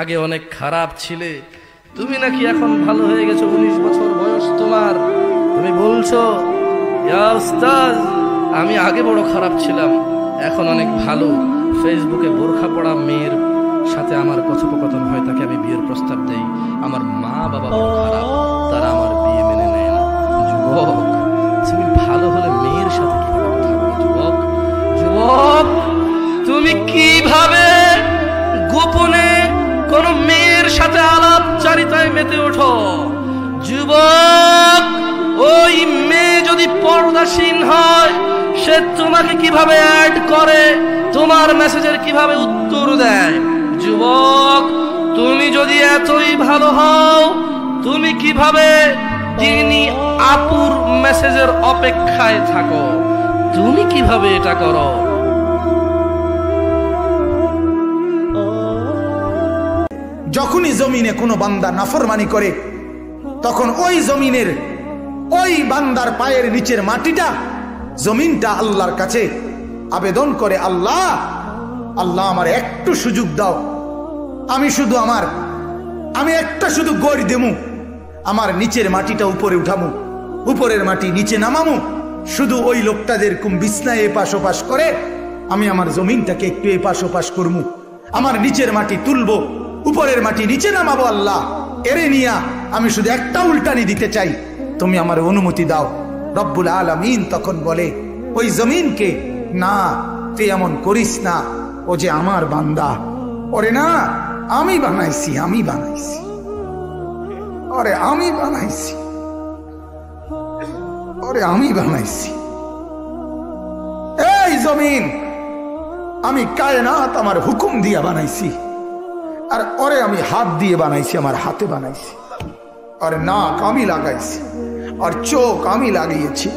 আগে অনেক খারাপ ছিলে। তুমি নাকি এখন ভালো হয়ে গেছো, উনিশ বছর বয়স তোমার। তুমি বলছো আমি আগে বড় খারাপ ছিলাম, এখন অনেক ভালো। ফেসবুকে বোরখা পড়া মেয়ের সাথে আমার কথোপকথন হয়, তাকে আমি বিয়ের প্রস্তাব দেই। আমার মা বাবা খারাপ, তারা আমার বিয়ে মেনে নেয় না। যুবক। পর্দাসীন হয়। সে তোমাকে কীভাবে অ্যাড করে? তোমার মেসেজের কীভাবে উত্তর দেয়? যুবক, তুমি যদি এতই ভালো হও, তুমি কীভাবে তিনি আপুর মেসেজের অপেক্ষায় থাকো? তুমি কীভাবে এটা করো? যখনই জমিনে কোনো বান্দা নাফরমানি করে, তখন ওই জমিনের ওই বান্দার পায়ের নিচের মাটিটা, জমিনটা আল্লাহর কাছে আবেদন করে, আল্লাহ আল্লাহ আমার একটু সুযোগ দাও। আমি শুধু আমার, আমি একটা শুধু গড় দেমু। আমার নিচের মাটিটা উপরে উঠামু। উপরের মাটি নিচে নামামু। শুধু ওই লোকটা যেরকম বিছনায় এপাশ ওপাশ করে, আমি আমার জমিনটাকে একটু এপাশ ওপাশ করমু। আমার নিচের মাটি তুলবো, উপরের মাটি নিচে নামাবো আল্লাহ। এরে নিয়া, আমি শুধু একটা উল্টানি দিতে চাই। তুমি আমার অনুমতি দাও। রব্বুল আলমিন তখন বলে, ওই জমিনকে না, তুই এমন করিস না। ও যে আমার বান্দা। ওরে না, আমি বানাইছি আমি বানাইছি। ওরে আমি বানাইছি। ওরে আমি বানাইছি। এই জমিন, আমি কায়নাত আমার হুকুম দিয়া বানাইছি। আর ওরে আমি হাত দিয়ে বানাইছি, আমার হাতে বানাইছি। আর নাক আমি লাগাইছি। আর চোখ আমি লাগিয়েছি,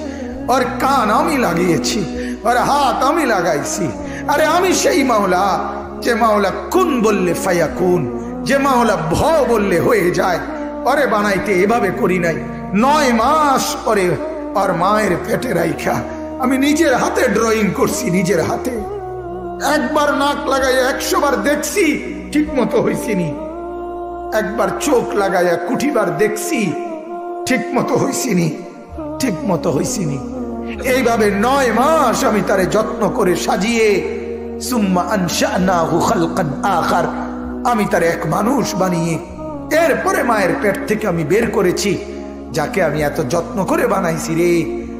আর কান আমি লাগিয়েছি, আর হাত আমি লাগাইছি। আরে আমি সেই মাওলা, যে মাওলা কুন বললে ফায়া কুন যে মাওলা ভ বললে হয়ে যায়। অরে বানাইতে এভাবে করি নাই, নয় মাস পরে আর মায়ের পেটে রাইখা। আমি নিজের হাতে ড্রয়িং করছি, নিজের হাতে। একবার নাক লাগাই একশো বার দেখছি ঠিক মতো হয়েছিনি একবার চোখ লাগাইয়া কুঠিবার দেখছি ঠিক মতো হয়েছিনি ঠিক মতো হয়েছিনি এইভাবে নয় মাস আমি তারে যত্ন করে সাজিয়ে, সুম্মা আখার, আমি তার এক মানুষ বানিয়ে, এরপরে মায়ের পেট থেকে আমি বের করেছি, যাকে আমি এত যত্ন করে বানাইছি রে,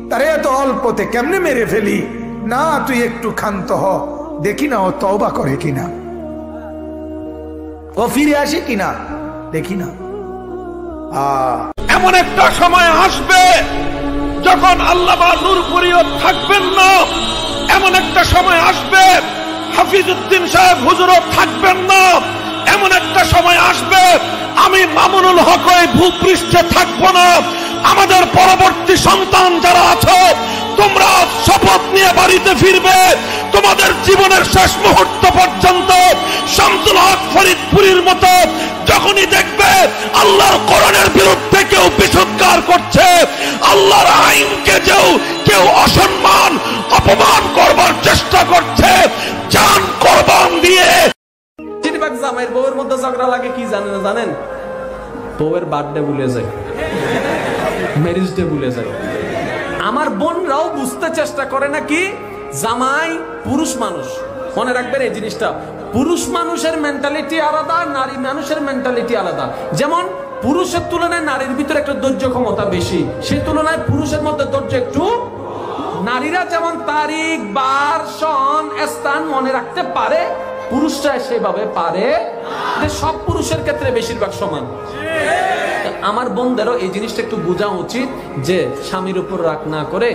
তারে এত অল্পতে কেমনে মেরে ফেলি? না, তুই একটু ক্ষান্ত হ, দেখি না ও তওবা করে কিনা। ও ফিরে আসে কিনা? দেখি না। আহ এমন একটা সময় আসবে যখন আল্লাহ নূরপুরিও থাকবেন না। এমন একটা সময় আসবে হাফিজ উদ্দিন সাহেব হুজুরও থাকবেন না। এমন একটা সময় আসবে, আমি মামুনুল হক ভূপৃষ্ঠে থাকব না। আমাদের পরবর্তী সন্তান যারা আছো, তোমরা শপথ নিয়ে বাড়িতে ফিরবে। তোমাদের জীবনের শেষ মুহূর্ত পর্যন্ত শামসুল হক ফরিদপুরীর মতো যখনই দেখবে আল্লাহর করণের বিরুদ্ধে কেউ বিসৎকার করছে, আল্লাহর আইনকে কেউ কেউ অসম্মান, অপমান করবার চেষ্টা করছে, জান কোরবান দিয়ে। জামাইয়ের বউয়ের মধ্যে ঝগড়া লাগে, কি জানেন? বউয়ের বার্থডে ভুলে যায় ম্যারেজ ডে ভুলে যায়। আমার বোনরাও বুঝতে চেষ্টা করে নাকি জামাই, পুরুষ মানুষ। মনে রাখবেন এই জিনিসটা। পুরুষ মানুষের মেন্টালিটি আলাদা, নারী মানুষের মেন্টালিটি আলাদা। যেমন, পুরুষের তুলনায় নারীর ভিতরে একটা ধৈর্য ক্ষমতা বেশি। সেই তুলনায় পুরুষের মধ্যে ধৈর্য একটু নারীরা যেমন তারিখ, বার, সন, স্থান মনে রাখতে পারে পুরুষরা সেভাবে পারে। সব পুরুষের ক্ষেত্রে বেশিরভাগ সমান। আমার বোনদেরও এই জিনিসটা একটু বোঝা উচিত যে স্বামীর উপর রাগ না করে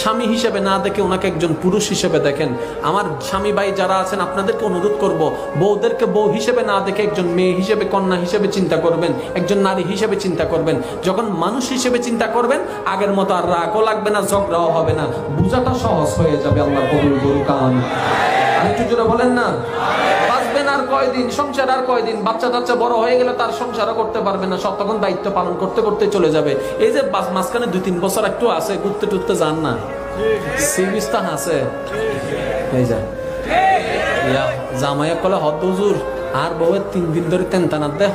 স্বামী হিসেবে না দেখে ওনাকে একজন পুরুষ হিসেবে দেখেন। আমার স্বামী ভাই যারা আছেন, আপনাদেরকে অনুরোধ করব, বউদেরকে বউ হিসেবে না দেখে একজন মেয়ে হিসেবে, কন্যা হিসেবে চিন্তা করবেন, একজন নারী হিসেবে চিন্তা করবেন। যখন মানুষ হিসেবে চিন্তা করবেন, আগের মতো আর রাগও লাগবে না, ঝগড়াও হবে না। বোঝাটা সহজ হয়ে যাবে, আল্লাহ কবুল আমিন। আরেকটু জোরে বলেন না? বাঁচবেন আর কয়দিন? সংসার আর কয়দিন? বাচ্চা টাচ্চা বড় হয়ে গেলে তার সংসারও করতে পারবে না। সব তখন দায়িত্ব পালন করতে করতে চলে যাবে। এই যে মাঝখানে দুই তিন বছর একটু আছে, ঘুরতে টুরতে যান না। আর বউয়ের তিন দিন ধরে দেয়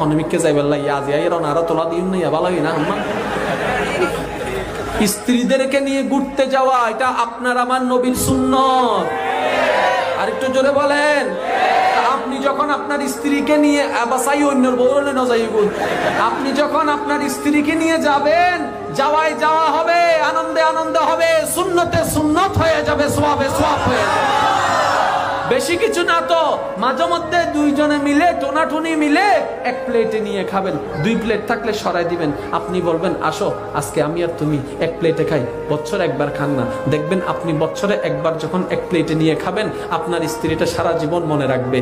লাই আজ আইয়ের আরও তোলা দিন নাই ভালো না স্ত্রীদেরকে নিয়ে ঘুরতে যাওয়া, এটা আপনার আমার নবীর সুন্নত। আর একটু জোরে বলেন। আপনি যখন আপনার স্ত্রীকে নিয়ে আবাসাই অন্যর বললেন নজাইগুন আপনি যখন আপনার স্ত্রীকে নিয়ে যাবেন যাওয়াই যাওয়া হবে, আনন্দে আনন্দ হবে, সুন্নতে সুন্নত হয়ে যাবে, সোয়াবে সোয়াব হয়ে বেশি কিছু না তো। মাঝে মধ্যে দুইজনে মিলে টোনাটুনি মিলে এক প্লেটে নিয়ে খাবেন। দুই প্লেট থাকলে সরাই দিবেন। আপনি বলবেন, আসো, আজকে আমি আর তুমি এক প্লেটে খাই। বছরে একবার খান না। দেখবেন, আপনি বছরে একবার যখন এক প্লেটে নিয়ে খাবেন, আপনার স্ত্রীটা সারা জীবন মনে রাখবে।